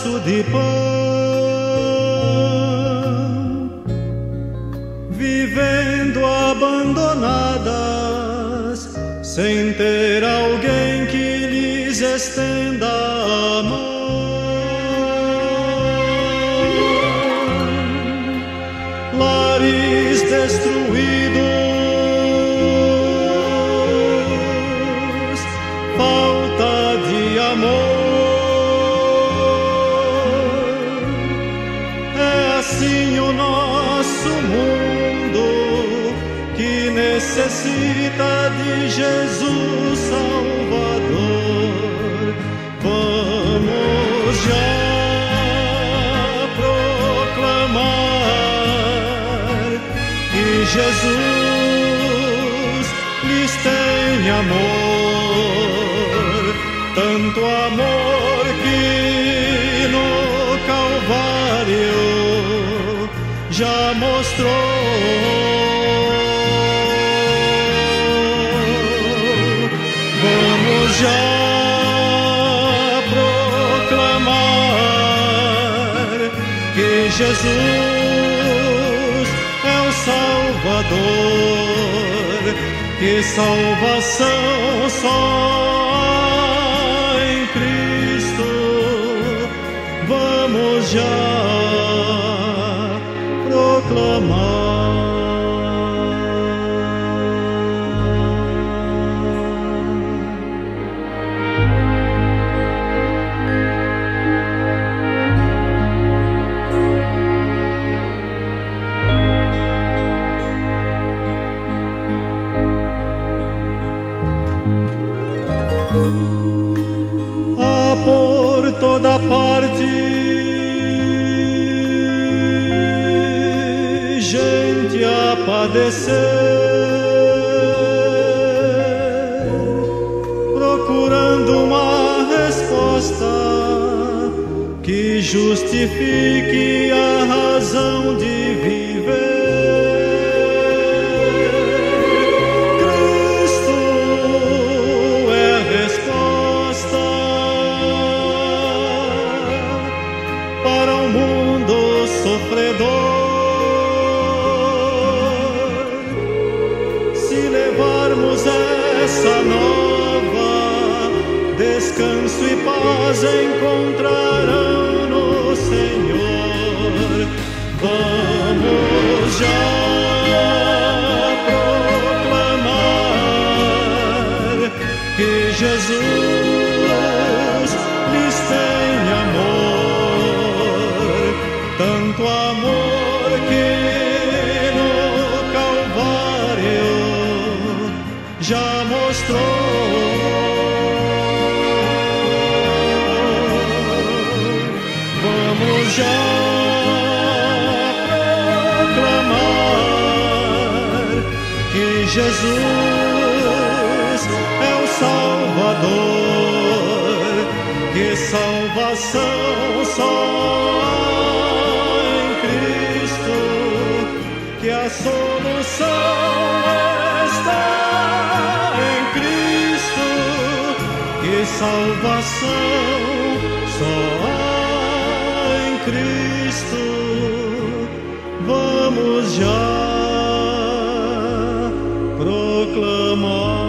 pedaço de pão, vivendo abandonadas, sem ter alguém que lhes estenda a mão. Lares destruídos, falta de amor. Necessita de Jesus Salvador. Vamos já proclamar que Jesus lhes tem amor, tanto amor que no Calvário já mostrou. Jesus é o Salvador, que salvação só Há por toda parte gente a padecer, procurando uma resposta que justifique a razão de viver. Nova, descanso e paz encontrarão no Senhor. Vamos já proclamar que Jesus lhes tem amor, tanto amor Jesus é o Salvador, que salvação só em Cristo, que a solução está em Cristo, que salvação só em Cristo. Vamos já proclamar.